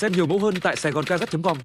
Xem nhiều mẫu hơn tại Sài saigoncarget.com